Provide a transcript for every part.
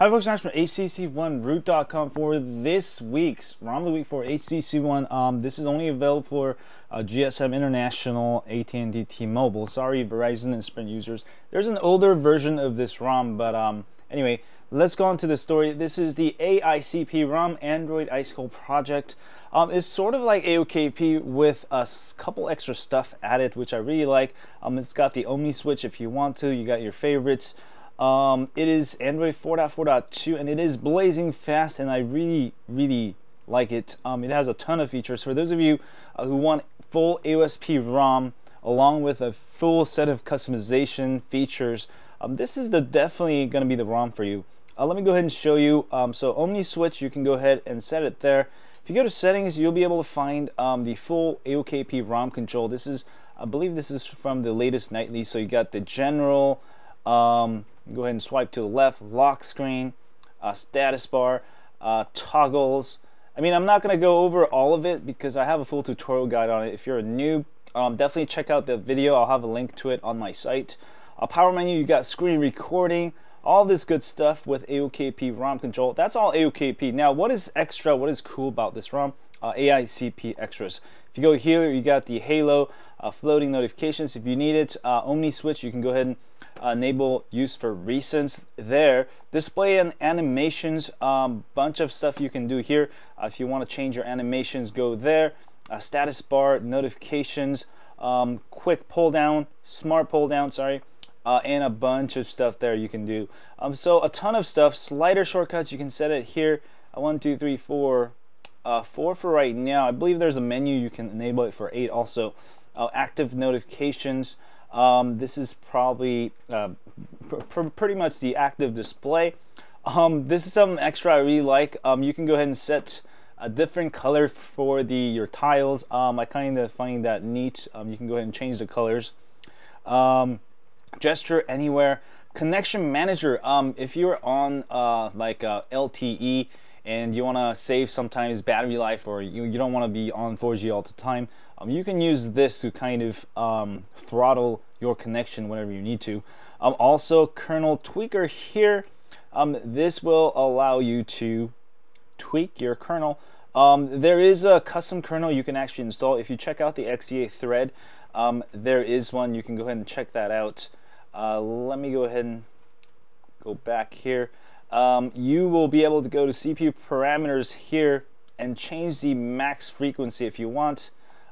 Hi folks, Max from HTCOneRoot.com for this week's ROM of the Week for HTC One. Um, this is only available for uh, GSM International, AT&T, T-Mobile. Sorry, Verizon and Sprint users. There's an older version of this ROM, but um, anyway, let's go on to the story. This is the AICP ROM Android Ice Cold Project. Um, it's sort of like AOKP with a couple extra stuff added, which I really like. Um, it's got the Omni switch if you want to. You got your favorites. Um, it is Android 4.4.2 and it is blazing fast and I really, really like it. Um, it has a ton of features. For those of you uh, who want full AOSP ROM along with a full set of customization features, um, this is the definitely going to be the ROM for you. Uh, let me go ahead and show you. Um, so Omni Switch, you can go ahead and set it there. If you go to settings, you'll be able to find um, the full AOKP ROM control. This is, I believe this is from the latest nightly. So you got the general, um, go ahead and swipe to the left, lock screen, uh, status bar, uh, toggles. I mean, I'm not going to go over all of it because I have a full tutorial guide on it. If you're a noob, um, definitely check out the video. I'll have a link to it on my site. A power menu, you got screen recording, all this good stuff with AOKP ROM control. That's all AOKP. Now, what is extra, what is cool about this ROM? Uh, AICP extras. If you go here, you got the Halo uh, floating notifications. If you need it, uh, Omni Switch, you can go ahead and enable use for recents there. Display and animations, um, bunch of stuff you can do here. Uh, if you want to change your animations, go there. Uh, status bar, notifications, um, quick pull down, smart pull down, sorry, uh, and a bunch of stuff there you can do. Um, so a ton of stuff. Slider shortcuts, you can set it here. Uh, one, two, three, four, uh, four for right now. I believe there's a menu you can enable it for eight also. Uh, active notifications. Um, this is probably uh, pr pr pretty much the active display. Um, this is something extra I really like. Um, you can go ahead and set a different color for the your tiles. Um, I kind of find that neat. Um, you can go ahead and change the colors. Um, gesture anywhere. Connection manager. if you're on uh, like uh, LTE and you want to save sometimes battery life or you, you don't want to be on 4G all the time, um, you can use this to kind of um, throttle your connection whenever you need to. Um, also, kernel tweaker here. Um, this will allow you to tweak your kernel. Um, there is a custom kernel you can actually install. If you check out the XDA thread, um, there is one. You can go ahead and check that out. Uh, let me go ahead and go back here. You will be able to go to CPU parameters here and change the max frequency if you want.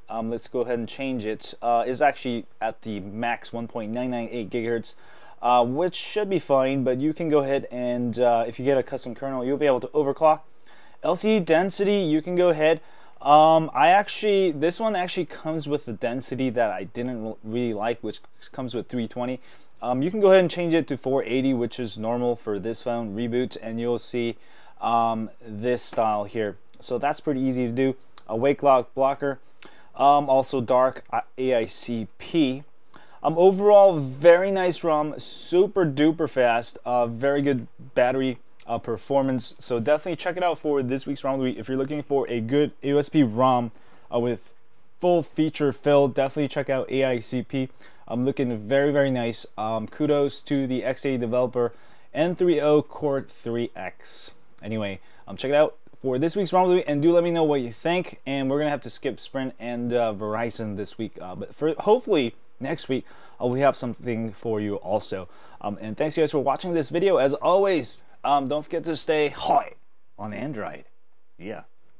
Um, let's go ahead and change it. Uh, is actually at the max 1.998 gigahertz, uh, which should be fine, but you can go ahead and uh, if you get a custom kernel, you'll be able to overclock. LCD density, you can go ahead. Um, I actually, this one actually comes with the density that I didn't really like, which comes with 320. Um, you can go ahead and change it to 480, which is normal for this phone. Reboot, and you'll see um, this style here. So that's pretty easy to do. A wake lock blocker. Um, also dark uh, AICP. Um, overall, very nice ROM, super duper fast, uh, very good battery uh, performance. So definitely check it out for this week's ROM of the week. If you're looking for a good AOSP ROM uh, with full feature fill, definitely check out AICP. I'm looking very, very nice. Um, kudos to the XDA developer n3ocort3x. Anyway, um, check it out for this week's ROM and do let me know what you think. And we're gonna have to skip Sprint and uh, Verizon this week, uh, but for hopefully next week uh, we have something for you also. Um, and thanks guys for watching this video. As always, um, don't forget to stay high on Android. Yeah.